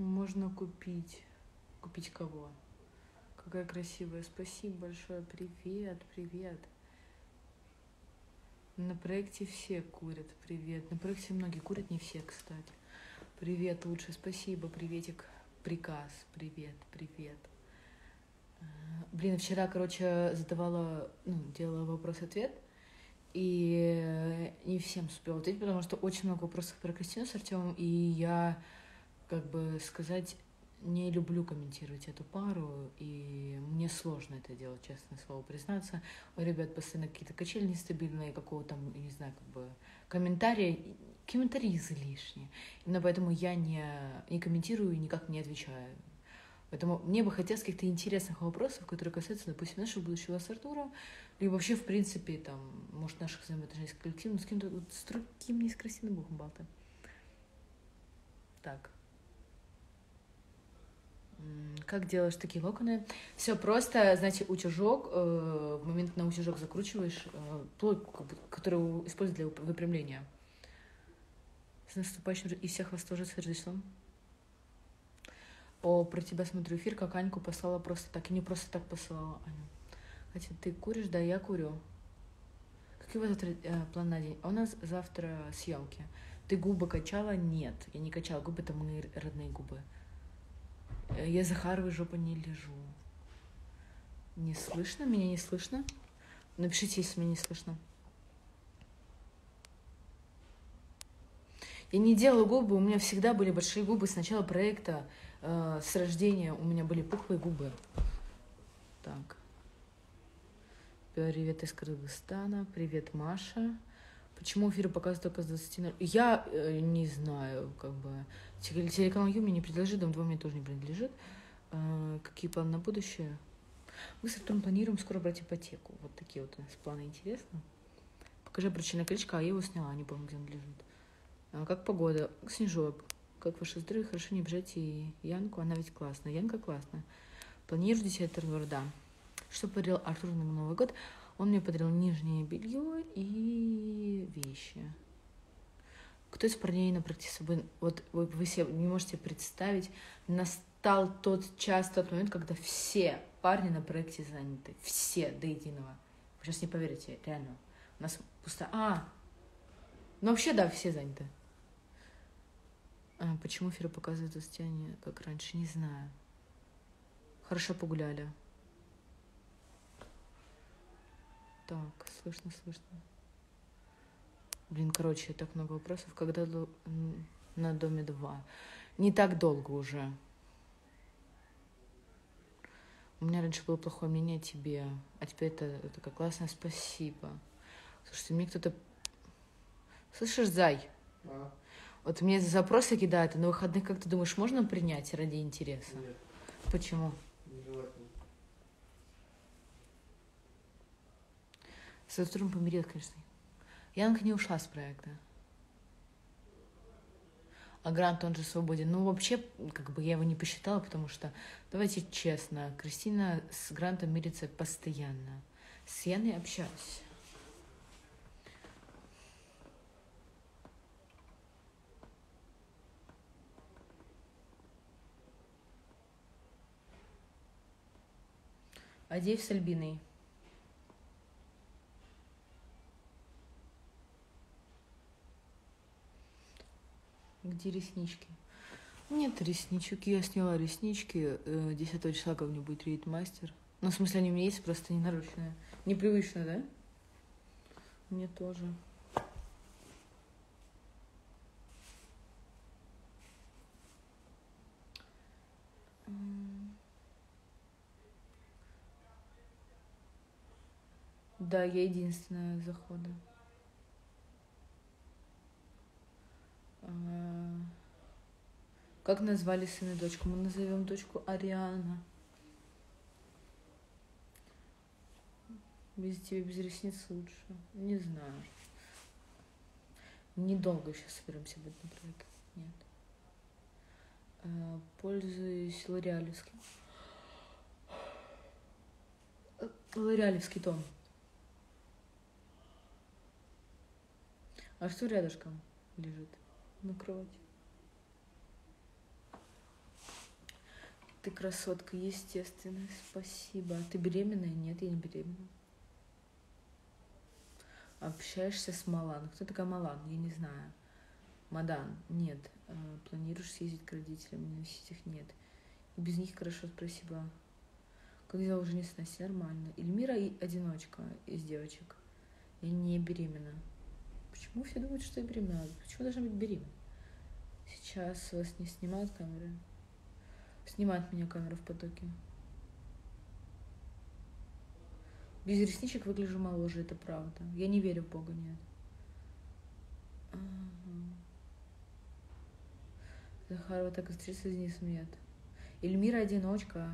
Можно купить. Купить кого? Какая красивая. Спасибо большое. Привет, привет. На проекте все курят. Привет. На проекте многие курят, не все, кстати. Привет, лучше. Спасибо. Приветик. Приказ. Привет, привет. Э, Блин, вчера, короче, задавала, ну, делала вопрос-ответ, и не всем успела ответить, потому что очень много вопросов про Кристину с Артемом, и я, как бы сказать, не люблю комментировать эту пару, и мне сложно это делать, честное слово, признаться. У ребят постоянно какие-то качели нестабильные, какого-то там, не знаю, как бы комментария, комментарии излишние. Именно поэтому я не, не комментирую и никак не отвечаю. Поэтому мне бы хотелось каких-то интересных вопросов, которые касаются, допустим, нашего будущего с Артуром, либо вообще, в принципе, там, может, наших взаимоотношений с коллективом, с кем-то, вот, с другим, не с красивым богом болтаем. Так. Как делаешь такие локоны? Все просто, знаете, утюжок, э, в момент на утюжок закручиваешь э, плоть, которую используют для выпрямления. С наступающим и всех вас тоже с Рождеством. О, про тебя смотрю эфир, как Аньку послала просто так. И не просто так посылала Аню. Хотя ты куришь, да, я курю. Какие у вас завтра э, план на день? А у нас завтра съемки. Ты губы качала? Нет, я не качала губы, это мои родные губы. Я Захаровой жопа не лежу. Не слышно? Меня не слышно? Напишите, если меня не слышно. Я не делала губы, у меня всегда были большие губы с начала проекта, э, с рождения у меня были пухлые губы. Так. Привет из Кыргызстана. Привет, Маша. Почему эфиры показывают только с 20 Я э, не знаю, как бы. Теле- Телеканал Ю мне не принадлежит, Дом 2 мне тоже не принадлежит. Э, какие планы на будущее? Мы с Артуром планируем скоро брать ипотеку. Вот такие вот у нас планы интересно. Покажи обручальное колечко, а я его сняла, не помню, где он лежит. А как погода? Снежок. Как ваше здоровье? Хорошо, не обижайте Янку, она ведь классная. Янка классная. Планирую 10 да. Что подарил Артур на Новый год? Он мне подарил нижнее белье и вещи. Кто из парней на практике собой? Вот вы, вы себе не можете представить, настал тот час, тот момент, когда все парни на проекте заняты. Все до единого. Вы сейчас не поверите, реально. У нас пусто. А, ну вообще, да, все заняты. А, почему эфиры показывают состояние, как раньше, не знаю. Хорошо погуляли. Так, слышно, слышно. Блин, короче, так много вопросов. Когда на доме 2? Не так долго уже. У меня раньше было плохое мнение о тебе, а теперь это, это такая классная спасибо. Слушайте, мне кто-то... Слышишь, Зай? А, Вот мне запросы кидают, а на выходных, как ты думаешь, можно принять ради интереса? нет, Почему? С Артуром помирилась, конечно. Янка не ушла с проекта. А Грант, он же свободен. Ну, вообще, как бы я его не посчитала, потому что, давайте честно, Кристина с Грантом мирится постоянно. С Яной общаюсь. Адеев с Альбиной. Где реснички? Нет ресничек. Я сняла реснички. Э, 10 числа ко мне будет рейд-мастер. Ну, в смысле, они у меня есть, просто не наручные. Непривычно, да? Мне тоже. Да, я единственная захода. Как назвали сына и дочку? Мы назовем дочку Ариана. Без тебя, без ресниц лучше. Не знаю. Недолго еще соберемся быть на проект. Нет. А, Пользуюсь лореалевским. Э, Лореалевский тон. А что рядышком лежит на кровати? Ты красотка, естественно, спасибо. Ты беременная? Нет, я не беременна. Общаешься с Малан. Кто такая Малан? Я не знаю. Мадан? Нет. Э, планируешь съездить к родителям? Носить их? Нет. И без них хорошо, спасибо. Дела уже не Настей? Нормально. Эльмира и одиночка из девочек. Я не беременна. Почему все думают, что я беременна? Почему должна быть беременна? Сейчас вас не снимают камеры? Снимает меня камера в потоке. Без ресничек выгляжу моложе, это правда. Я не верю в Бога, нет. Захарова так актриса из них смеет. Эльмира одиночка.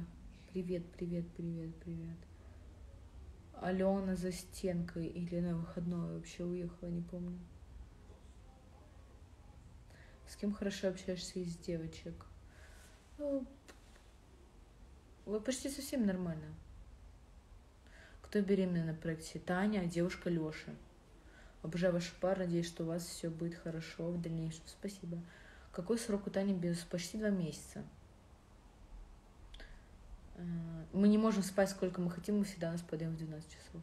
Привет, привет, привет, привет. Алена за стенкой или на выходной вообще уехала, не помню. С кем хорошо общаешься из девочек? Ну, вы почти совсем нормально. Кто беременна на проекте? Таня, девушка Лёша. Обожаю вашу пару, надеюсь, что у вас все будет хорошо в дальнейшем. Спасибо. Какой срок у Тани без почти два месяца? Э, мы не можем спать сколько мы хотим, мы всегда нас подаем в 12 часов.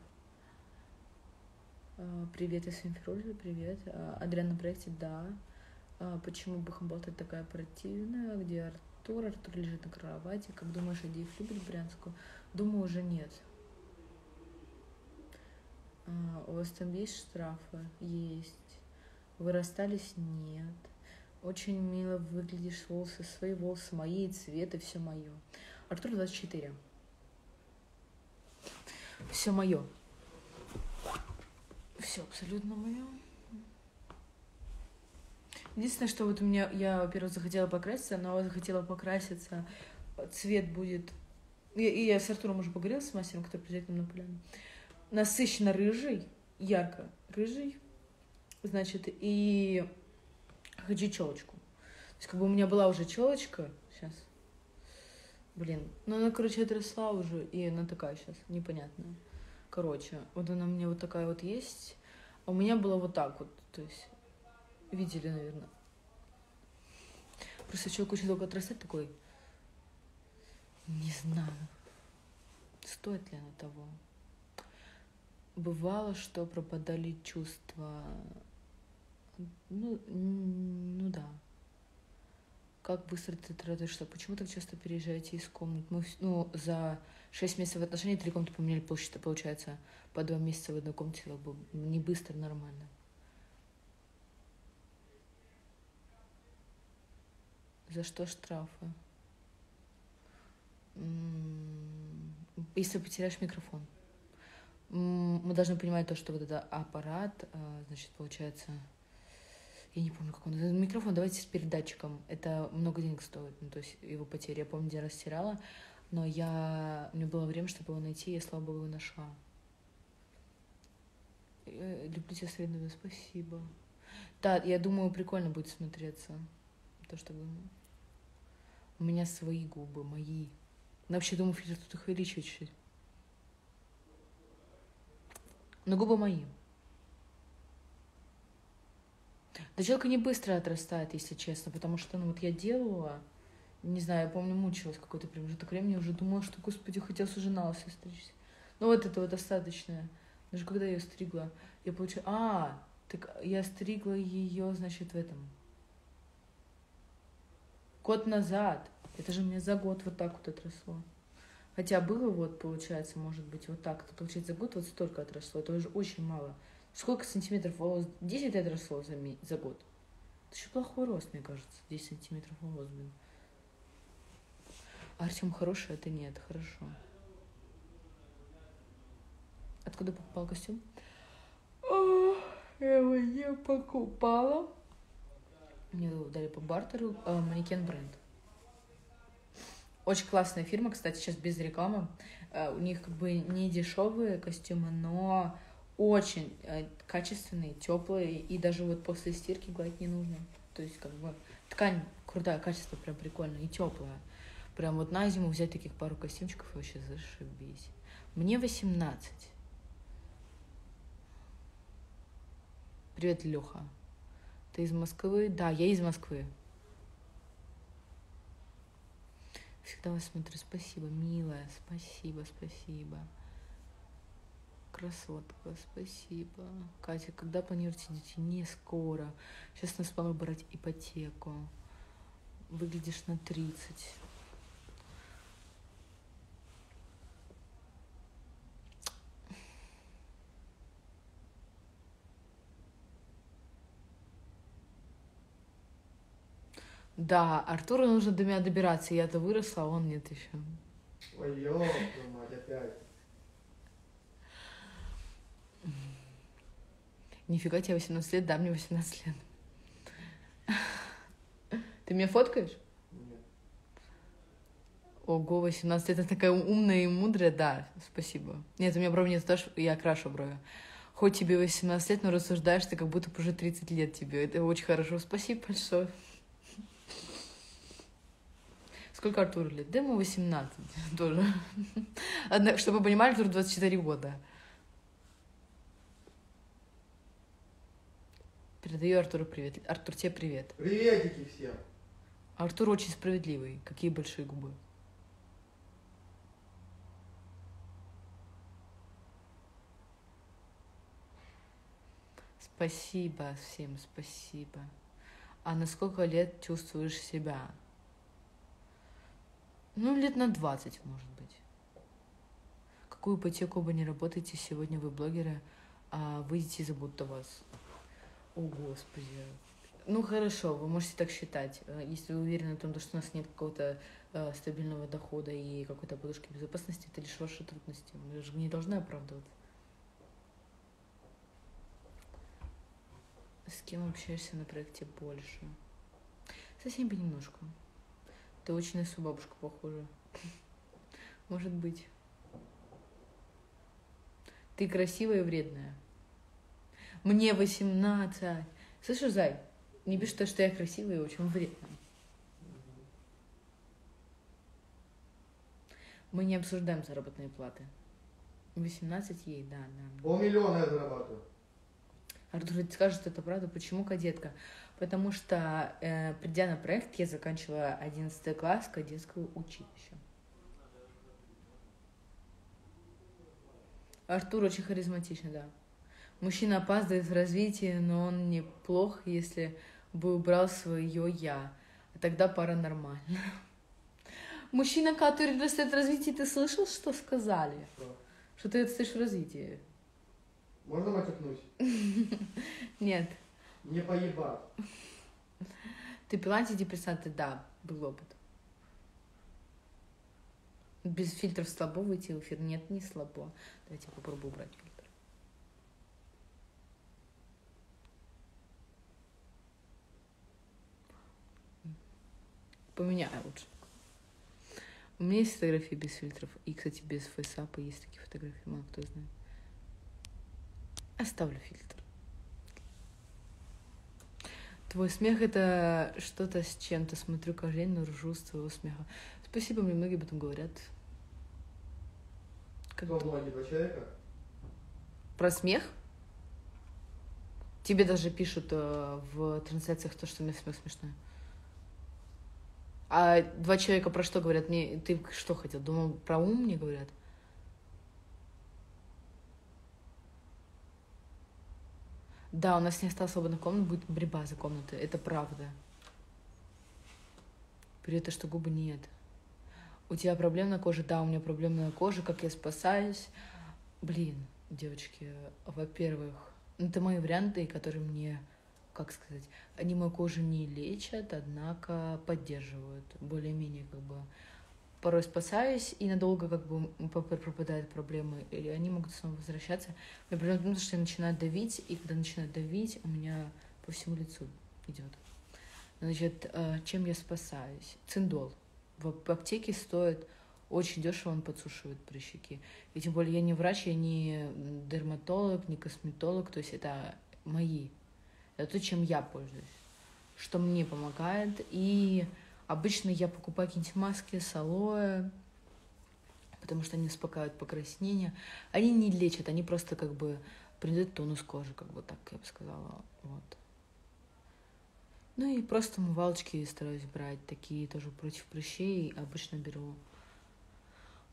Э, привет, я Симфероли, привет. Э, Адриан на проекте, да. Почему Бухамболта такая противная? Где Артур? Артур лежит на кровати. Как думаешь, Адиев любит Брянскую? Думаю, уже нет. У вас там есть штрафы? Есть. Вы расстались? Нет. Очень мило выглядишь, волосы свои, волосы мои, цвет и все мое. Артур 24. Все мое. Все абсолютно мое. Единственное, что вот у меня, я, во-первых, захотела покраситься, но захотела покраситься, цвет будет... И, я с Артуром уже поговорила, с мастером, который приезжает нам на поляну. Насыщенно рыжий, ярко рыжий, значит, и хочу челочку. То есть, как бы у меня была уже челочка, сейчас, Блин, ну она, короче, отросла уже, и она такая сейчас, непонятная. Короче, вот она у меня вот такая вот есть, а у меня было вот так вот, то есть, видели, наверное. Просто человек очень долго отрастать такой, не знаю, стоит ли она того. Бывало, что пропадали чувства, ну, ну да, как быстро ты тратишься? Почему так часто переезжаете из комнат? Мы, ну, за шесть месяцев отношений три комнаты поменяли, получается, по два месяца в одной комнате, как бы не быстро, нормально. За что штрафы? Если потеряешь микрофон. Мы должны понимать то, что вот этот аппарат, а, значит, получается, я не помню, как он, микрофон, давайте с передатчиком, это много денег стоит, ну, то есть его потеря, я помню, где растирала, но я, у меня было время, чтобы его найти, я, слава богу, его нашла. Я люблю тебя, среднего, спасибо. Да, я думаю, прикольно будет смотреться, то, что вы... У меня свои губы, мои. Но вообще, думаю, фильтр тут их увеличивает чуть-чуть. Но губы мои. Да челка не быстро отрастает, если честно, потому что, ну, вот я делала, не знаю, я помню, мучилась какой-то промежуток времени, уже думала, что, господи, хотелось уже на стричься. Ну, вот этого достаточно. Даже когда я ее стригла, я получила... А, так я стригла ее, значит, в этом. Год назад. Это же мне за год вот так вот отросло. Хотя было вот, получается, может быть, вот так. Это получается за год вот столько отросло. Это уже очень мало. Сколько сантиметров волос? 10 отросло за, ми... за год. Это еще плохой рост, мне кажется. 10 сантиметров волос, блин. Артем хороший, а ты нет. Хорошо. Откуда покупал костюм? Я его не покупала. Мне его дали по бартеру. А, манекен бренд. Очень классная фирма, кстати, сейчас без рекламы. А, у них как бы не дешевые костюмы, но очень э, качественные, теплые, и даже вот после стирки гладить не нужно. То есть, как бы, ткань крутая, качество прям прикольное и теплое. Прям вот на зиму взять таких пару костюмчиков и вообще зашибись. Мне 18. Привет, Леха. Ты из Москвы? Да, я из Москвы. Всегда вас смотрю. Спасибо, милая. Спасибо, спасибо. Красотка, спасибо. Катя, когда планируете детей? Не скоро. Сейчас нас планирую брать ипотеку. Выглядишь на 30. Да, Артуру нужно до меня добираться. Я-то выросла, а он нет еще. Ой, ёпта мать, опять. Нифига тебе 18 лет, да, мне 18 лет. Ты меня фоткаешь? Нет. Ого, 18 лет, это такая умная и мудрая, да, спасибо. Нет, у меня брови не тоже, я крашу брови. Хоть тебе 18 лет, но рассуждаешь ты, как будто бы уже 30 лет тебе. Это очень хорошо. Спасибо большое. Сколько Артуру лет? Да ему 18 тоже. Однако, чтобы вы понимали, Артур 24 года. Передаю Артуру привет. Артур, тебе привет. Приветики всем. Артур очень справедливый. Какие большие губы. Спасибо всем, спасибо. А на сколько лет чувствуешь себя? Ну, лет на 20, может быть. Какую ипотеку вы не работаете сегодня, вы блогеры, а выйдете и забудут о вас? О, Господи. Ну, хорошо, вы можете так считать. Э, Если вы уверены в том, что у нас нет какого-то э, стабильного дохода и какой-то подушки безопасности, это лишь ваши трудности. Вы же не должны оправдываться. С кем общаешься на проекте больше? Совсем понемножку. Ты очень на свою бабушку похожа. Может быть. Ты красивая и вредная. Мне 18. Слышишь, Зай? Не пиши то, что я красивая и очень вредная. Мы не обсуждаем заработные платы. 18 ей, да, да. Полмиллиона я зарабатываю. Артур скажет, что это правда. Почему кадетка? Потому что, э, придя на проект, я заканчивала 11 класс кадетского училища. Артур очень харизматичный, да. Мужчина опаздывает в развитии, но он неплох, если бы убрал свое «я». Тогда пара нормально. Мужчина, который растет в развитии, ты слышал, что сказали? Что? Что ты отстоишь в развитии? Можно матюкнуть? Нет. Не поебать. Ты пила антидепрессанты? Да, был опыт. Без фильтров слабо выйти в эфир? Нет, не слабо. Давайте попробую убрать фильтр. Поменяю лучше. У меня есть фотографии без фильтров. И, кстати, без фейсапа есть такие фотографии, мало кто знает. Оставлю фильтр. Твой смех это что-то с чем-то. Смотрю каждый день, но ржу с твоего смеха. Спасибо, мне многие об этом говорят. Как Кто два человека? Про смех? Тебе даже пишут э, в трансляциях то, что у меня смех смешной. А два человека про что говорят? Мне ты что хотел? Думал, про ум мне говорят? Да, у нас не осталось свободных комнат, будет борьба за комнаты. Это правда. Привет, а что губы нет? У тебя проблем на коже? Да, у меня проблемы на коже. Как я спасаюсь? Блин, девочки, во-первых, ну, это мои варианты, которые мне, как сказать, они мою кожу не лечат, однако поддерживают более-менее как бы. Порой спасаюсь, и надолго как бы пропадают проблемы, и они могут снова возвращаться. Проблема в том, что я начинаю давить, и когда начинаю давить, у меня по всему лицу идет. Значит, э, чем я спасаюсь? Циндол. В ап- аптеке стоит очень дешево, он подсушивает прыщики. И тем более я не врач, я не дерматолог, не косметолог, то есть это мои. Это то, чем я пользуюсь, что мне помогает. И обычно я покупаю какие-нибудь маски с алоэ, потому что они успокаивают покраснение. Они не лечат, они просто как бы придают тонус кожи, как бы так я бы сказала. Вот. Ну и просто умывалочки стараюсь брать, такие тоже против прыщей обычно беру.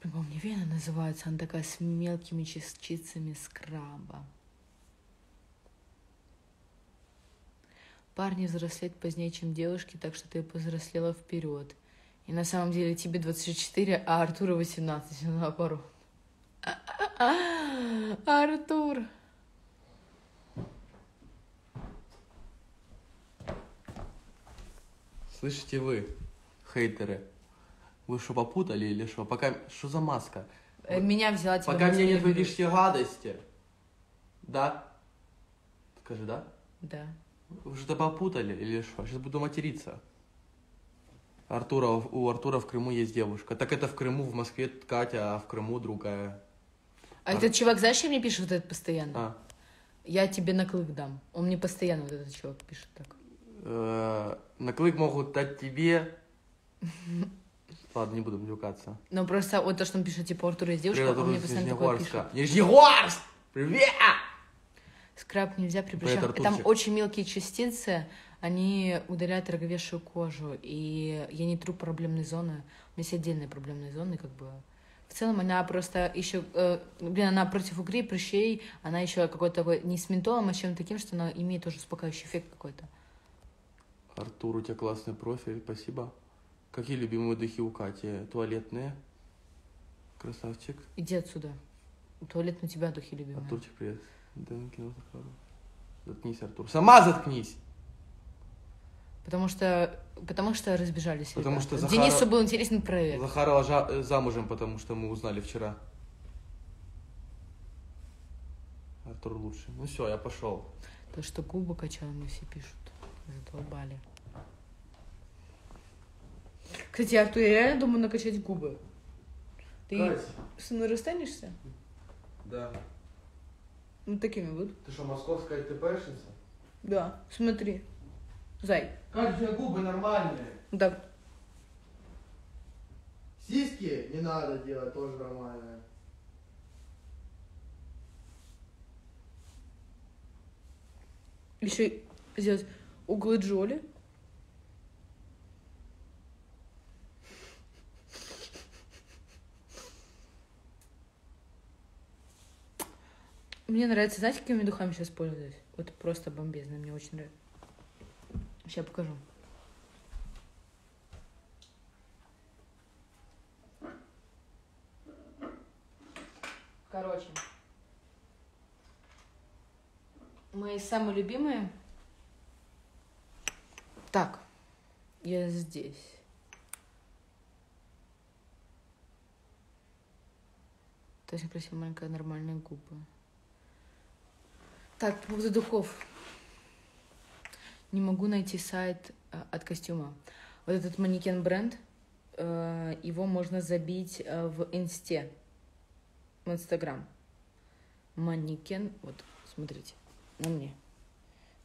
По-моему, Невена называется, она такая с мелкими частицами скраба. Парни взрослеют позднее, чем девушки, так что ты повзрослела вперед. И на самом деле тебе 24, а Артуру 18, наоборот. Артур. Слышите вы, хейтеры? Вы что, попутали или что? Пока... Что за маска? Э, Меня взяла тебя. Пока мне не пишите гадости. Да? Скажи, да? Да. Вы что-то попутали или что? Сейчас буду материться. Артура, у Артура в Крыму есть девушка. Так это в Крыму, в Москве Катя, а в Крыму другая. А этот чувак, знаешь, мне пишет вот этот постоянно? А, Я тебе на клык дам. Он мне постоянно вот этот чувак пишет так. э, на клык могут дать тебе. Ладно, не буду матюкаться. Но просто вот то, что он пишет, типа, у Артура есть девушка, Привет, он мне Артур постоянно такое пишет. Нижнегорск! Привет! Скраб нельзя при прыщах. Привет, Там очень мелкие частицы, они удаляют роговевшую кожу. И я не тру проблемной зоны. У меня есть отдельные проблемные зоны, как бы. В целом она просто еще, э, блин, она против угрей, прыщей, она еще какой-то такой, не с ментолом, а с чем-то таким, что она имеет тоже успокаивающий эффект какой-то. Артур, у тебя классный профиль, спасибо. Какие любимые духи у Кати? Туалетные? Красавчик. Иди отсюда. Туалет на тебя духи любимые. Артурчик, привет. Да, кино Захару. Заткнись, Артур. Сама заткнись! Потому что, потому что разбежались. Потому ребята. что Захара- Денису был интересен проект. Захарова жа- э, замужем, потому что мы узнали вчера. Артур лучший. Ну все, я пошел. То, что губы качаем, мне все пишут. Задолбали. Кстати, Артур, я реально думаю накачать губы. Ты Кать, со мной расстанешься? Да. Ну, такими будут. Ты что, московская ТПшница? Да, смотри. Зай. Кать, у тебя губы нормальные. Да. Сиськи не надо делать, тоже нормальные. Еще сделать углы Джоли. Мне нравится, знаете, какими духами сейчас пользуюсь? Вот просто бомбезно, мне очень нравится. Сейчас покажу. Короче. Мои самые любимые. Так, я здесь. Точно красиво, маленькая, нормальные губы. Так, по поводу духов. Не могу найти сайт э, от костюма. Вот этот манекен бренд, э, его можно забить э, в инсте, в инстаграм. Манекен, вот, смотрите, на мне.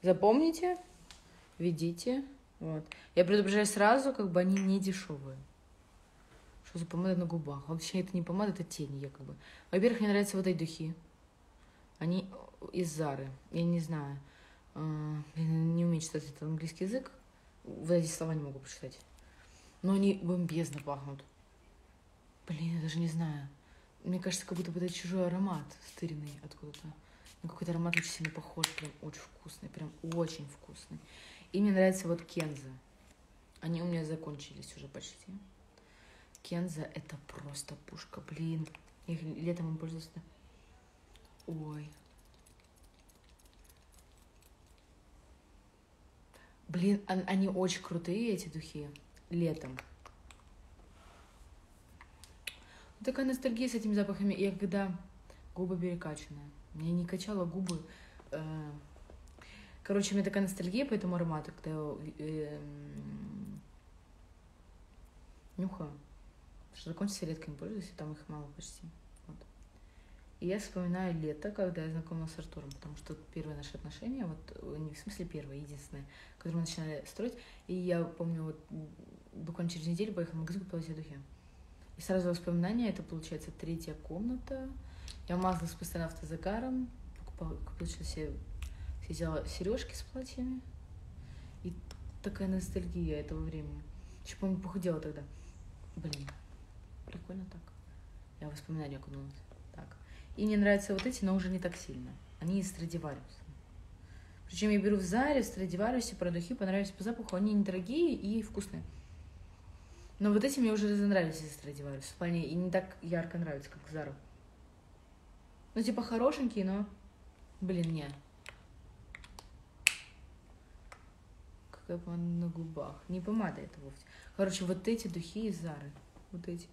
Запомните, введите. Вот. Я предупреждаю сразу, как бы они не дешевые. Что за помада на губах? Вообще это не помада, это тень якобы. Во-первых, мне нравятся вот эти духи. Они из Зары. Я не знаю. А, не умею читать этот английский язык. Вот эти слова не могу прочитать. Но они бомбезно пахнут. Блин, я даже не знаю. Мне кажется, как будто бы это чужой аромат стыренный откуда-то. Ну, какой-то аромат очень сильно похож, прям очень вкусный, прям очень вкусный. И мне нравится вот Кенза. Они у меня закончились уже почти. Кенза это просто пушка, блин. Я их летом им пользовалась. Ой. Блин, он- они очень крутые, эти духи, летом. Такая ностальгия с этими запахами. Я когда губы перекачанные. Я не качала губы. э, Короче, у меня такая ностальгия по этому аромату, когда я э, нюхаю. Что закончится редко не пользуюсь, и там их мало почти. И я вспоминаю лето, когда я знакомилась с Артуром, потому что первые наши отношения, вот э, не в смысле первые, единственные, которые мы начинали строить. И я помню, вот буквально через неделю поехала в магазин, купила себе духи. И сразу воспоминания, это получается третья комната. Я мазалась постоянно автозагаром, покупала, купила себе, взяла сережки с платьями. И такая ностальгия этого времени. Еще, помню, похудела тогда. Блин, прикольно так. Я воспоминания окунулась. И мне нравятся вот эти, но уже не так сильно. Они из Страдивариуса. Причем я беру в Заре, в Страдивариусе, продухи понравились по запаху. Они недорогие и вкусные. Но вот эти мне уже разонравились из Страдивариуса. В плане, и не так ярко нравятся, как Зара. Ну, типа, хорошенькие, но... Блин, не. Какая помада на губах. Не помада это вовсе. Короче, вот эти духи из Зары. Вот эти.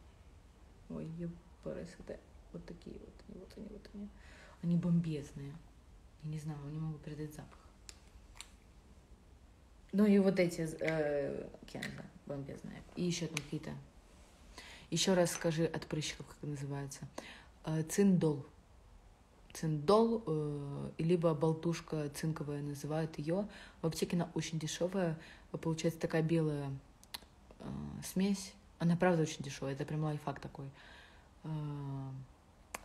Ой, ебарасоте. Вот такие вот. Вот они, вот они. Они бомбезные. Я не знаю, не могу передать запах. Ну и вот эти, э, Кенза, бомбезные. И еще там какие-то. Еще раз скажи от прыщиков, как называется. Э, циндол. Циндол, э, либо болтушка цинковая называют ее. В аптеке она очень дешевая. Получается такая белая э, смесь. Она правда очень дешевая. Это прям лайфхак такой. Э,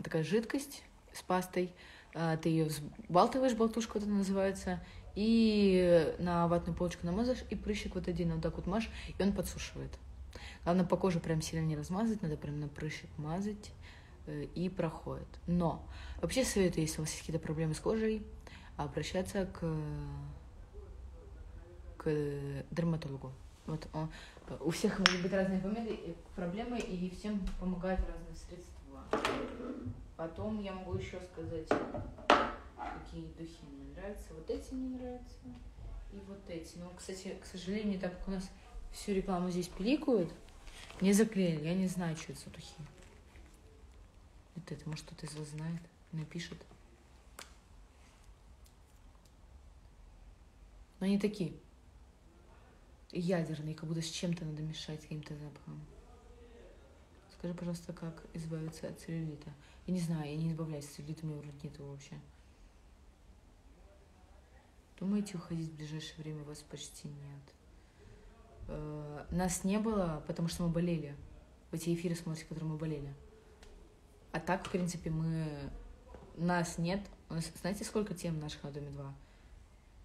такая жидкость с пастой. Э, ты ее взбалтываешь, болтушка она называется, и на ватную полочку намазываешь, и прыщик вот один вот так вот машешь, и он подсушивает. Главное, по коже прям сильно не размазать, надо прям на прыщик мазать, э, и проходит. Но вообще советую, если у вас есть какие-то проблемы с кожей, обращаться к, к дерматологу. Вот он, у всех могут быть разные помеды, проблемы, и всем помогают разные средства. Потом я могу еще сказать, какие духи мне нравятся. Вот эти мне нравятся. И вот эти. Но, кстати, к сожалению, так как у нас всю рекламу здесь пиликают, не заклеили. Я не знаю, что это за духи. Вот это, может, кто-то из вас знает, напишет. Но они такие ядерные, как будто с чем-то надо мешать, каким-то запахом. Скажи, пожалуйста, как избавиться от целлюлита? Я не знаю, я не избавляюсь от целлюлита, у меня вроде нет его вообще. Думаете, уходить в ближайшее время вас почти нет? Э, Нас не было, потому что мы болели. В эти эфиры смотрите, которые мы болели. А так, в принципе, мы... Нас нет. У нас, знаете, сколько тем наших на Доме 2?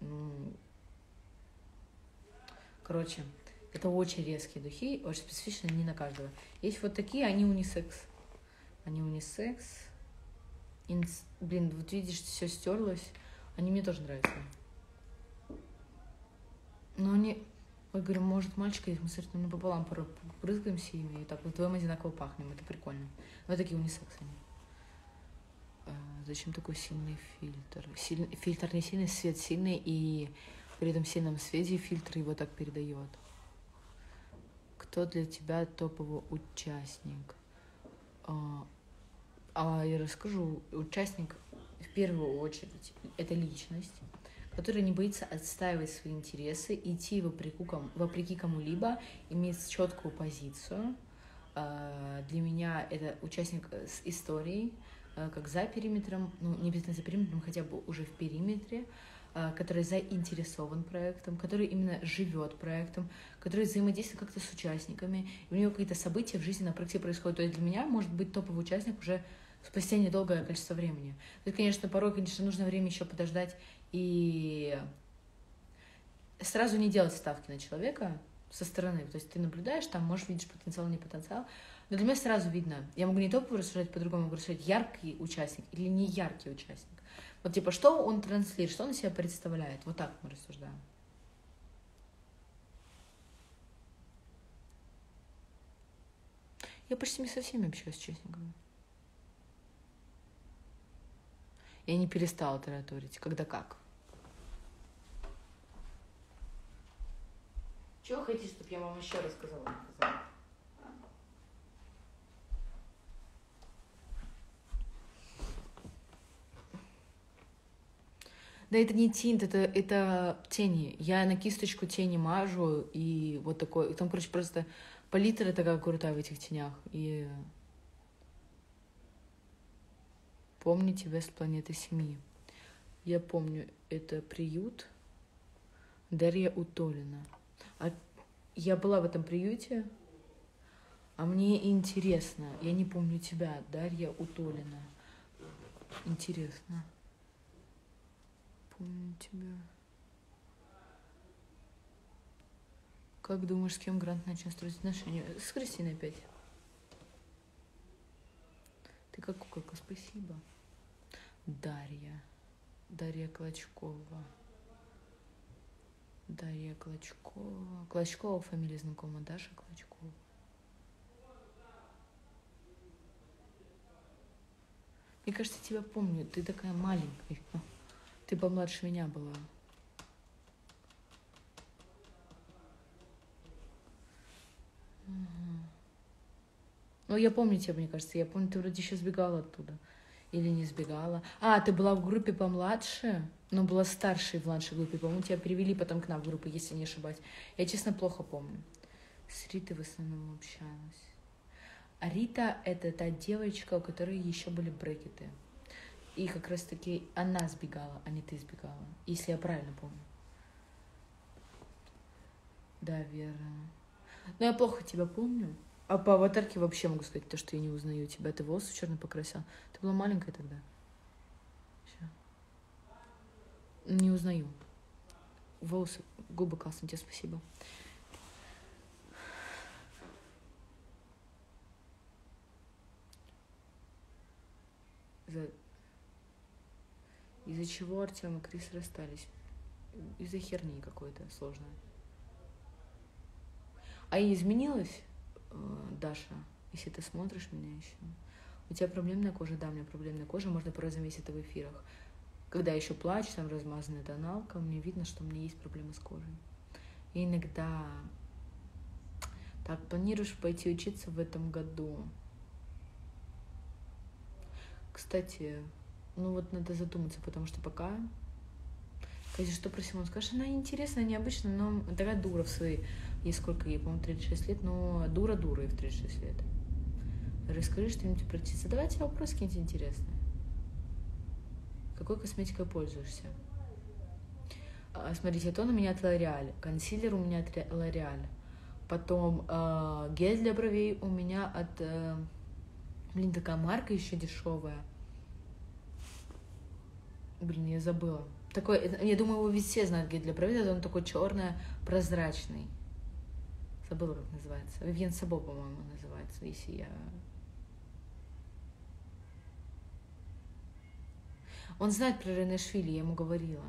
Ну, Короче, это очень резкие духи, очень специфичные, не на каждого. Есть вот такие, они унисекс. Они унисекс. Инс... Блин, вот видишь, все стерлось. Они мне тоже нравятся. Но они... Ой, говорю, может, мальчика мы с этим пополам брызгаемся ими, и так вот вдвоем одинаково пахнем, это прикольно. Но такие унисекс они. А, зачем такой сильный фильтр? Сильный, фильтр не сильный, свет сильный, и при этом сильном свете фильтр его так передает. Кто для тебя топовый участник? А, а я расскажу, участник в первую очередь это личность, которая не боится отстаивать свои интересы, идти вопреки, кому- вопреки кому-либо, иметь четкую позицию. А, Для меня это участник э, с историей, э, как за периметром, ну не обязательно за периметром, хотя бы уже в периметре, который заинтересован проектом, который именно живет проектом, который взаимодействует как-то с участниками, и у него какие-то события в жизни на проекте происходят. То есть для меня может быть топовый участник уже спустя недолгое количество времени. То есть, конечно, порой, конечно, нужно время еще подождать и сразу не делать ставки на человека со стороны. То есть ты наблюдаешь, там, можешь видишь потенциал, не потенциал. Но для меня сразу видно. Я могу не топово рассуждать по-другому, могу рассуждать яркий участник или не яркий участник. Вот типа, что он транслирует, что он себя представляет. Вот так мы рассуждаем. Я почти не со всеми общаюсь, честно говоря. Я не перестала тараторить. Когда как. Чего хотите, чтобы я вам еще рассказала? Да это не тинт, это, это тени. Я на кисточку тени мажу, и вот такой... Там, короче, просто палитра такая крутая в этих тенях. И помню тебя с планеты семьи. Я помню, это приют Дарья Утолина. А я была в этом приюте, а мне интересно. Я не помню тебя, Дарья Утолина. Интересно. Помню тебя. Как думаешь, с кем Грант начнет строить отношения? С Кристиной опять. Ты как куколка, спасибо. Дарья. Дарья Клочкова. Дарья Клочкова. Клочкова фамилия знакома. Даша Клочкова. Мне кажется, тебя помню. Ты такая маленькая. Ты помладше меня была. Ну, я помню тебя, мне кажется. Я помню, ты вроде еще сбегала оттуда. Или не сбегала. А, ты была в группе помладше, но была старшей в младшей группе. По-моему, тебя перевели потом к нам в группу, если не ошибаюсь. Я, честно, плохо помню. С Ритой в основном общалась. А Рита — это та девочка, у которой еще были брекеты. И как раз-таки она сбегала, а не ты сбегала. Если я правильно помню. Да, верно. Но я плохо тебя помню. А по аватарке вообще могу сказать то, что я не узнаю тебя. Ты волосы черный покрасил. Ты была маленькая тогда. Ща. Не узнаю. Волосы, губы классные, тебе спасибо. За- Из-за чего Артем и Крис расстались? Из-за херни какой-то сложной. А и изменилась, э, Даша, если ты смотришь меня еще? У тебя проблемная кожа? Да, у меня проблемная кожа, можно порой заметить это в эфирах. Когда я еще плачу, там размазанная тоналка, мне видно, что у меня есть проблемы с кожей. И иногда... Так, планируешь пойти учиться в этом году? Кстати, ну вот надо задуматься, потому что пока... Кстати, что про Симон скажешь? Она интересная, необычная, но такая дура в свои... Ей сколько ей, по-моему, 36 лет, но дура дура и в 36 лет. Расскажи что-нибудь про птицы. Давайте вопрос какие-нибудь интересные. Какой косметикой пользуешься? А, Смотрите, тон у меня от L'Oreal, консилер у меня от L'Oreal, потом э, гель для бровей у меня от, э, блин, такая марка еще дешевая. Блин, я забыла. Такой, э, я думаю, его ведь все знают гель для бровей, это он такой черный, прозрачный. Забыла, как называется. Вивьен Сабо, по-моему, называется, если я... Он знает про Рене Швили, я ему говорила.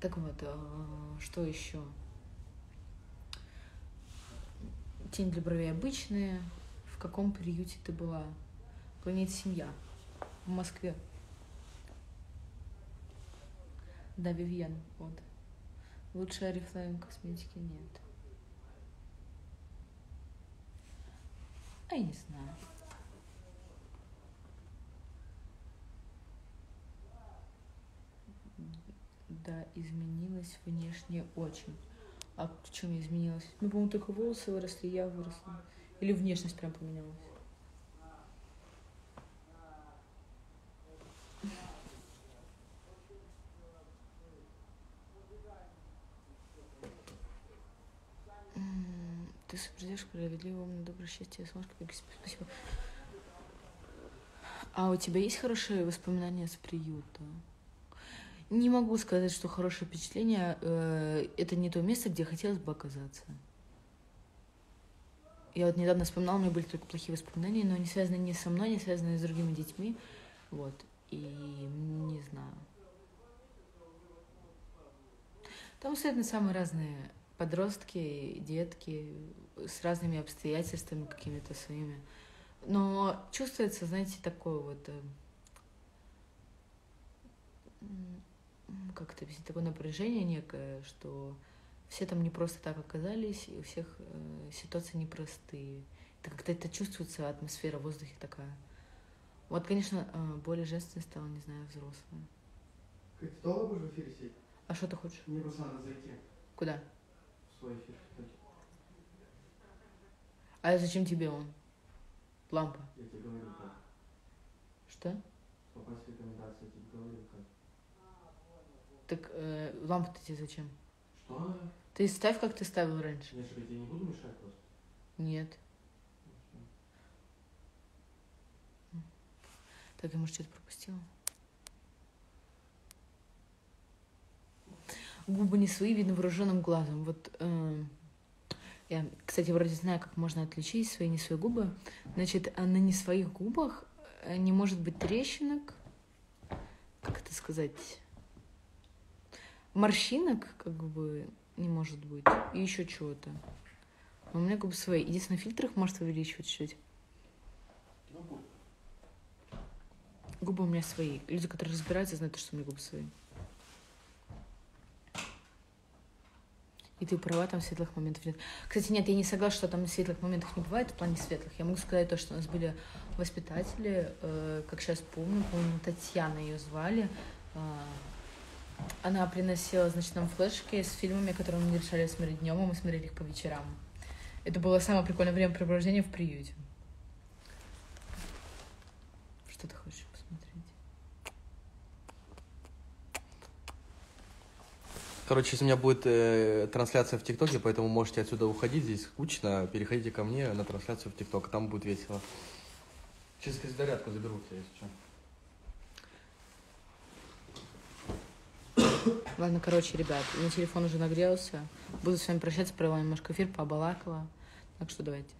Так вот, э, что еще? Тень для бровей обычная. В каком приюте ты была? Планете Семья. В Москве. Да, Вивьен, вот. Лучше Арифлейм косметики нет. А я не знаю. Да, изменилась внешне очень. А в чем изменилась? Ну, по-моему, только волосы выросли, я выросла. Или внешность прям поменялась. Ты супер справедливо, умно, доброе счастье, сможешь Спасибо. А у тебя есть хорошие воспоминания с приюта? Не могу сказать, что хорошее впечатление. э, Это не то место, где хотелось бы оказаться. Я вот недавно вспоминала, у меня были только плохие воспоминания, но они связаны не со мной, не связаны с другими детьми. Вот. И не знаю. Там абсолютно самые разные подростки, детки с разными обстоятельствами какими-то своими. Но чувствуется, знаете, такое вот... э, м, Как это объяснить? Такое напряжение некое, что все там не просто так оказались, и у всех э, ситуации непростые. Это как-то это чувствуется, атмосфера в воздухе такая. Вот, конечно, э, более женственной стала, не знаю, взрослая. Ты долго будешь в эфире сидеть? А что ты хочешь? Мне просто надо зайти Куда? Свой эфир. А зачем тебе он? Лампа. Я тебе говорю, как. Что? Попасть в рекомендации, я тебе говорю, как. Так э, лампа-то тебе зачем? Что? Ты ставь, как ты ставил раньше. Я же тебе не буду мешать просто. Нет. Так, я, может, что-то пропустила? Губы не свои, видно вооруженным глазом. Вот э, я, кстати, вроде знаю, как можно отличить свои и не свои губы. Значит, а на не своих губах э, не может быть трещинок, как это сказать, морщинок, как бы, не может быть, и еще чего-то. Но у меня губы свои. Единственное, фильтр их может увеличивать чуть-чуть. Губы у меня свои. Люди, которые разбираются, знают, что у меня губы свои. И ты права, там светлых моментов нет. Кстати, нет, я не согласна, что там светлых моментов не бывает в плане светлых. Я могу сказать то, что у нас были воспитатели, э, как сейчас помню, по-моему, Татьяна ее звали. Э, она приносила, значит, нам флешки с фильмами, которые мы решали смотреть днем, и мы смотрели их по вечерам. Это было самое прикольное времяпрепровождение в приюте. Что ты хочешь посмотреть? Короче, сейчас у меня будет э, трансляция в ТикТоке, поэтому можете отсюда уходить, здесь скучно, переходите ко мне на трансляцию в ТикТок, там будет весело. Сейчас, кстати, зарядку заберу тебя, если что. Ладно, короче, ребят, у меня телефон уже нагрелся. Буду с вами прощаться, провела немножко эфир, побалакала. Так что давайте.